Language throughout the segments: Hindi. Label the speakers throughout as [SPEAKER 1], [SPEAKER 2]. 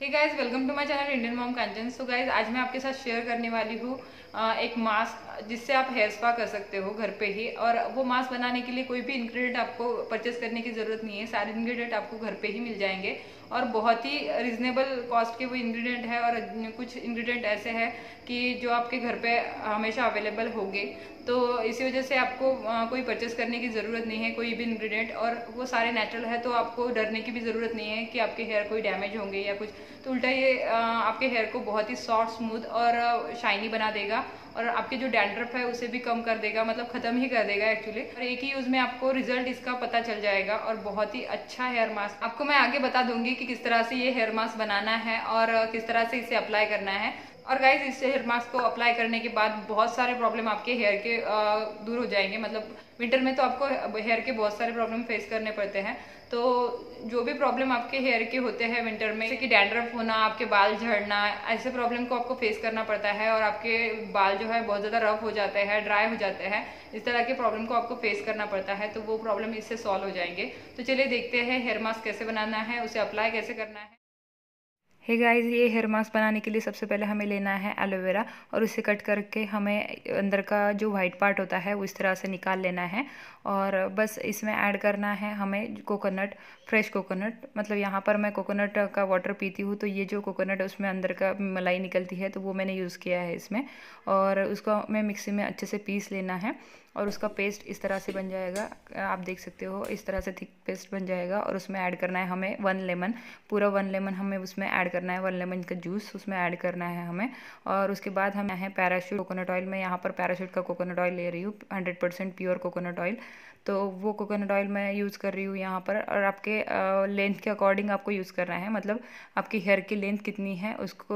[SPEAKER 1] Hey guys welcome to my channel Indian mom Kanchan so guys आज मैं आपके साथ शेयर करने वाली हूँ एक मास्क जिससे आप हेयर स्पा कर सकते हो घर पे ही। और वो मास्क बनाने के लिए कोई भी इंग्रेडिएंट आपको परचेस करने की ज़रूरत नहीं है। सारे इंग्रेडिएंट आपको घर पे ही मिल जाएँगे। और बहुत ही रिजनेबल कॉस्ट के वो इंग्रेडिएंट है और कुछ इंग्रेडिएंट ऐसे हैं कि जो आपके घर पे हमेशा अवेलेबल होंगे। तो इसी वजह से आपको कोई परचेस करने की ज़रूरत नहीं है, कोई भी इंग्रेडिएंट और वो सारे नेचुरल है तो आपको डरने की भी ज़रूरत नहीं है कि आपके हेयर कोई डैमेज होंगे या कुछ। तो उल्टा ये आपके हेयर को बहुत ही सॉफ्ट स्मूथ और शाइनी बना देगा और आपके जो डैंड्रफ है उसे भी कम कर देगा मतलब ख़त्म ही कर देगा एक्चुअली और एक ही यूज़ में आपको रिज़ल्ट इसका पता चल जाएगा और बहुत ही अच्छा हेयर मास्क आपको मैं आगे बता दूँगी कि किस तरह से ये हेयर मास्क बनाना है और किस तरह से इसे अप्लाई करना है। और गाइज़ इस हेयर मास्क को अप्लाई करने के बाद बहुत सारे प्रॉब्लम आपके हेयर के दूर हो जाएँगे। मतलब विंटर में तो आपको हेयर के बहुत सारे प्रॉब्लम फेस करने पड़ते हैं। तो जो भी प्रॉब्लम आपके हेयर के होते हैं विंटर में, जैसे कि डैंड्रफ होना, आपके बाल झड़ना, ऐसे प्रॉब्लम को आपको फेस करना पड़ता है और आपके बाल जो है बहुत ज़्यादा रफ हो जाते हैं ड्राई हो जाते हैं। इस तरह के प्रॉब्लम को आपको फेस करना पड़ता है तो वो प्रॉब्लम इससे सॉल्व हो जाएँगे। तो चलिए देखते हैं हेयर मास्क कैसे बनाना है, उसे अप्लाई कैसे करना है।
[SPEAKER 2] हे hey गाइस ये हेयर मास्क बनाने के लिए सबसे पहले हमें लेना है एलोवेरा और उसे कट करके हमें अंदर का जो वाइट पार्ट होता है वो इस तरह से निकाल लेना है और बस इसमें ऐड करना है हमें कोकोनट फ्रेश कोकोनट मतलब यहाँ पर मैं कोकोनट का वाटर पीती हूँ तो ये जो कोकोनट उसमें अंदर का मलाई निकलती है तो वो मैंने यूज़ किया है इसमें और उसको हमें मिक्सी में अच्छे से पीस लेना है। और उसका पेस्ट इस तरह से बन जाएगा। आप देख सकते हो, इस तरह से थिक पेस्ट बन जाएगा और उसमें ऐड करना है हमें वन लेमन पूरा वन लेमन हमें उसमें ऐड करना है वन लेमन का जूस उसमें ऐड करना है हमें। और उसके बाद हम यहाँ पैराशूट कोकोनट ऑयल मैं यहाँ पर पैराशूट का कोकोनट ऑयल ले रही हूँ hundred percent pure coconut oil तो वो कोकोनट ऑयल मैं यूज़ कर रही हूँ यहाँ पर और आपके लेंथ के अकॉर्डिंग आपको यूज़ करना है। मतलब आपकी हेयर की लेंथ कितनी है, उसको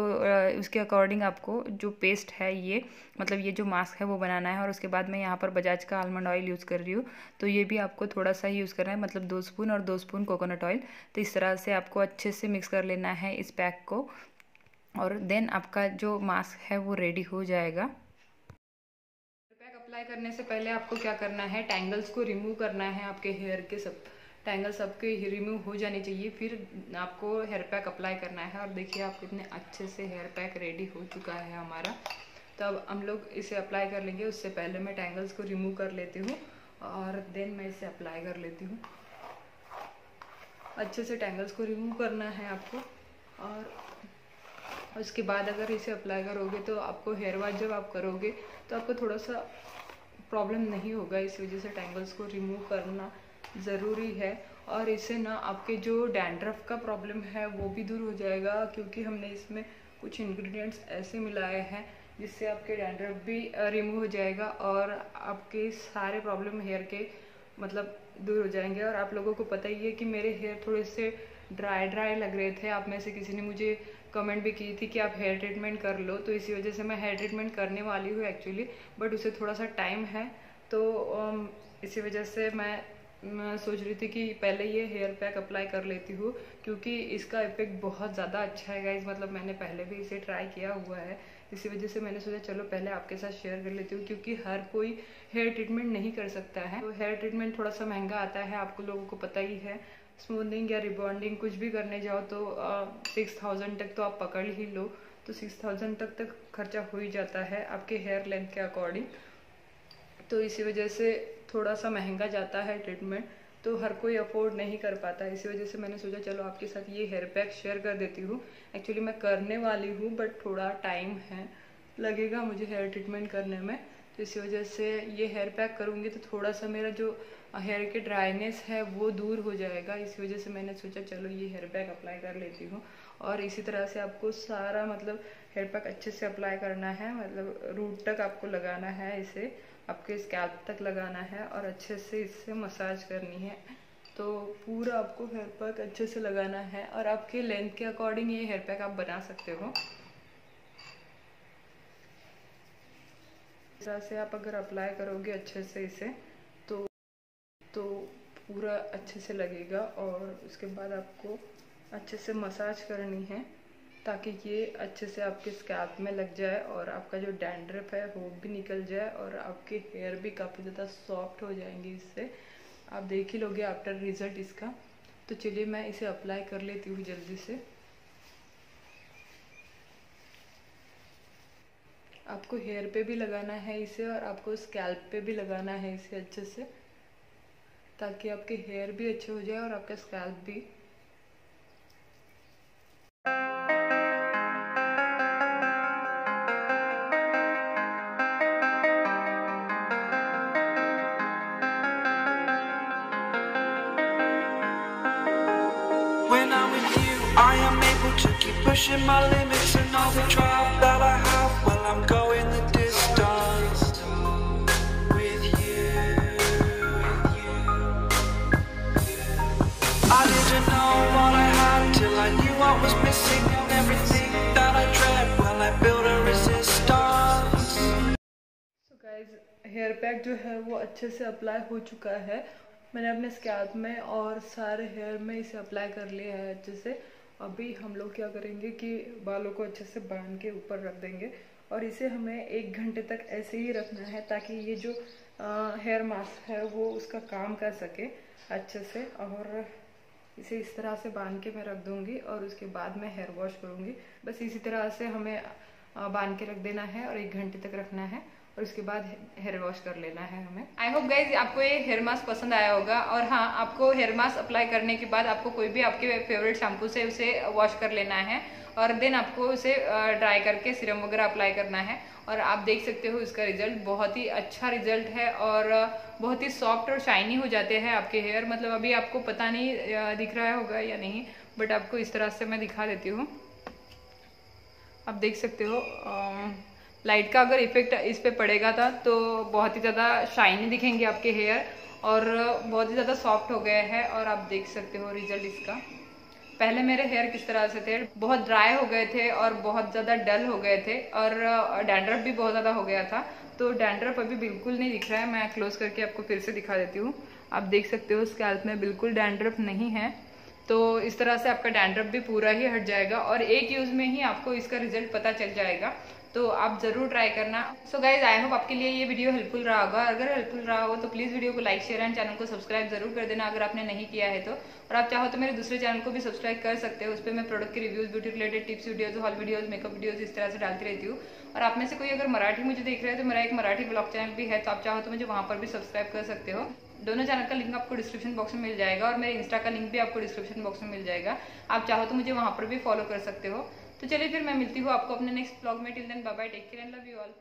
[SPEAKER 2] उसके अकॉर्डिंग आपको जो पेस्ट है ये मतलब ये जो मास्क है वो बनाना है। और उसके बाद मैं यहाँ पर बजाज का आलमंड ऑयल यूज़ कर रही हूँ। तो ये भी आपको थोड़ा सा ही यूज़ करना है मतलब दो स्पून और दो स्पून कोकोनट ऑयल तो इस तरह से आपको अच्छे से मिक्स कर लेना है इस पैक को। और देन आपका जो मास्क है वो रेडी हो जाएगा।
[SPEAKER 1] अप्लाई करने से पहले आपको क्या करना है? टैंगल्स को रिमूव करना है आपके हेयर के सब टैंगल्स सबके रिमूव हो जाने चाहिए, फिर आपको हेयर पैक अप्लाई करना है। और देखिए, आप कितने अच्छे से हेयर पैक रेडी हो चुका है हमारा। तो अब हम लोग इसे अप्लाई कर लेंगे। उससे पहले मैं टैंगल्स को रिमूव कर लेती हूँ और देन मैं इसे अप्लाई कर लेती हूँ। अच्छे से टैंगल्स को रिमूव करना है आपको। और उसके बाद अगर इसे अप्लाई करोगे तो आपको हेयर वॉश जब आप करोगे तो आपको थोड़ा सा प्रॉब्लम नहीं होगा, इस वजह से टैंगल्स को रिमूव करना ज़रूरी है और इससे ना आपके जो डैंड्रफ का प्रॉब्लम है वो भी दूर हो जाएगा क्योंकि हमने इसमें कुछ इंग्रेडिएंट्स ऐसे मिलाए हैं जिससे आपके डैंड्रफ भी रिमूव हो जाएगा और आपके सारे प्रॉब्लम हेयर के मतलब दूर हो जाएँगे और आप लोगों को पता ही है कि मेरे हेयर थोड़े से ड्राई ड्राई लग रहे थे। आप में से किसी ने मुझे कमेंट भी की थी कि आप हेयर ट्रीटमेंट कर लो। तो इसी वजह से मैं हेयर ट्रीटमेंट करने वाली हूँ एक्चुअली बट उसे थोड़ा सा टाइम है। तो इसी वजह से मैं मैं सोच रही थी कि पहले ये हेयर पैक अप्लाई कर लेती हूँ, क्योंकि इसका इफ़ेक्ट बहुत ज़्यादा अच्छा है गाइज़ मतलब मैंने पहले भी इसे ट्राई किया हुआ है। इसी वजह से मैंने सोचा, चलो पहले आपके साथ शेयर कर लेती हूँ, क्योंकि हर कोई हेयर ट्रीटमेंट नहीं कर सकता है। तो हेयर ट्रीटमेंट थोड़ा सा महँगा आता है, आपको लोगों को पता ही है। स्मूथनिंग या रिबॉन्डिंग कुछ भी करने जाओ तो सिक्स थाउज़ेंड तक तो आप पकड़ ही लो। तो सिक्स थाउज़ेंड तक तक खर्चा हो ही जाता है आपके हेयर लेंथ के अकॉर्डिंग तो इसी वजह से थोड़ा सा महँगा जाता है ट्रीटमेंट तो हर कोई अफोर्ड नहीं कर पाता। इसी वजह से मैंने सोचा, चलो आपके साथ ये हेयर पैक शेयर कर देती हूँ। एक्चुअली मैं करने वाली हूँ बट थोड़ा टाइम है। लगेगा मुझे हेयर ट्रीटमेंट करने में। तो इसी वजह से ये हेयर पैक करूँगी तो थोड़ा सा मेरा जो हेयर के ड्राइनेस है, वो दूर हो जाएगा। इसी वजह से मैंने सोचा, चलो ये हेयर पैक अप्लाई कर लेती हूँ। और इसी तरह से आपको सारा मतलब हेयर पैक अच्छे से अप्लाई करना है। मतलब रूट तक आपको लगाना है इसे। आपके स्कैल्प तक लगाना है और अच्छे से इससे मसाज करनी है। तो पूरा आपको हेयर पैक अच्छे से लगाना है और आपके लेंथ के अकॉर्डिंग ये हेयर पैक आप बना सकते हो। तरह से आप अगर अप्लाई करोगे अच्छे से इसे तो तो पूरा अच्छे से लगेगा और उसके बाद आपको अच्छे से मसाज करनी है। ताकि ये अच्छे से आपके स्कैल्प में लग जाए और आपका जो डैंड्रफ है वो भी निकल जाए और आपके हेयर भी काफ़ी ज़्यादा सॉफ्ट हो जाएँगे इससे। आप देख ही लोगे आफ्टर रिज़ल्ट इसका। तो चलिए मैं इसे अप्लाई कर लेती हूँ जल्दी से। आपको हेयर पे भी लगाना है इसे और आपको स्कैल्प पे भी लगाना है इसे अच्छे से, ताकि आपके हेयर भी अच्छे हो जाए और आपका स्कैल्प भी pushing my limits and all the drive that I have. Well, I'm going the distance with you. I didn't know what I had till I knew what was missing and everything that I dread. Well, I built a resistance. So guys, hair pack जो है वो अच्छे से अप्लाई हो चुका है मैंने अपने स्कैल्प में और सारे हेयर में इसे अप्लाई कर लिया है अच्छे से अभी हम लोग क्या करेंगे कि बालों को अच्छे से बाँध के ऊपर रख देंगे और इसे हमें एक घंटे तक ऐसे ही रखना है ताकि ये जो हेयर मास्क है वो उसका काम कर सके अच्छे से और इसे इस तरह से बाँध के मैं रख दूँगी और उसके बाद मैं हेयर वॉश करूँगी। बस इसी तरह से हमें बाँध के रख देना है और एक घंटे तक रखना है और उसके बाद हेयर वॉश कर लेना है हमें। आई होप गाइज़ आपको ये हेयर मास्क पसंद आया होगा और हाँ आपको हेयर मास्क अप्लाई करने के बाद आपको कोई भी आपके फेवरेट शैम्पू से उसे वॉश कर लेना है और देन आपको उसे ड्राई करके सिरम वगैरह अप्लाई करना है और आप देख सकते हो इसका रिज़ल्ट बहुत ही अच्छा रिज़ल्ट है और बहुत ही सॉफ्ट और शाइनी हो जाते हैं आपके हेयर मतलब अभी आपको पता नहीं दिख रहा होगा या नहीं बट आपको इस तरह से मैं दिखा देती हूँ। आप देख सकते हो लाइट का अगर इफ़ेक्ट इस पर पड़ेगा था तो बहुत ही ज़्यादा शाइनी दिखेंगे आपके हेयर और बहुत ही ज़्यादा सॉफ्ट हो गया है और आप देख सकते हो रिज़ल्ट इसका। पहले मेरे हेयर किस तरह से थे? बहुत ड्राई हो गए थे और बहुत ज़्यादा डल हो गए थे और डैंड्रफ भी बहुत ज़्यादा हो गया था। तो डैंड्रफ अभी बिल्कुल नहीं दिख रहा है, मैं क्लोज करके आपको फिर से दिखा देती हूँ। आप देख सकते हो स्कैल्प में बिल्कुल डैंड्रफ नहीं है। तो इस तरह से आपका डैंड्रफ भी पूरा ही हट जाएगा और एक यूज़ में ही आपको इसका रिज़ल्ट पता चल जाएगा। तो आप ज़रूर ट्राई करना। सो गाइज़ आई होप आपके लिए ये वीडियो हेल्पफुल रहा होगा। अगर हेल्पफुल रहा हो तो प्लीज़ वीडियो को लाइक शेयर एंड चैनल को सब्सक्राइब ज़रूर कर देना अगर आपने नहीं किया है तो। और आप चाहो तो मेरे दूसरे चैनल को भी सब्सक्राइब कर सकते हो। उस पर मैं प्रोडक्ट के reviews beauty related tips videos haul videos makeup videos इस तरह से डालती रहती हूँ। और आप में से कोई अगर मराठी मुझे देख रहे हैं तो मेरा एक मराठी ब्लॉग चैनल भी है तो आप चाहो तो मुझे वहाँ पर भी सब्सक्राइब कर सकते हो। दोनों चैनल का लिंक आपको डिस्क्रिप्शन बॉक्स में मिल जाएगा और मेरे इंस्टा का लिंक भी आपको डिस्क्रिप्शन बॉक्स में मिल जाएगा। आप चाहो तो मुझे वहाँ पर भी फॉलो कर सकते हो। तो चलिए फिर मैं मिलती हूँ आपको अपने नेक्स्ट ब्लॉग में. Till then bye take care and love you all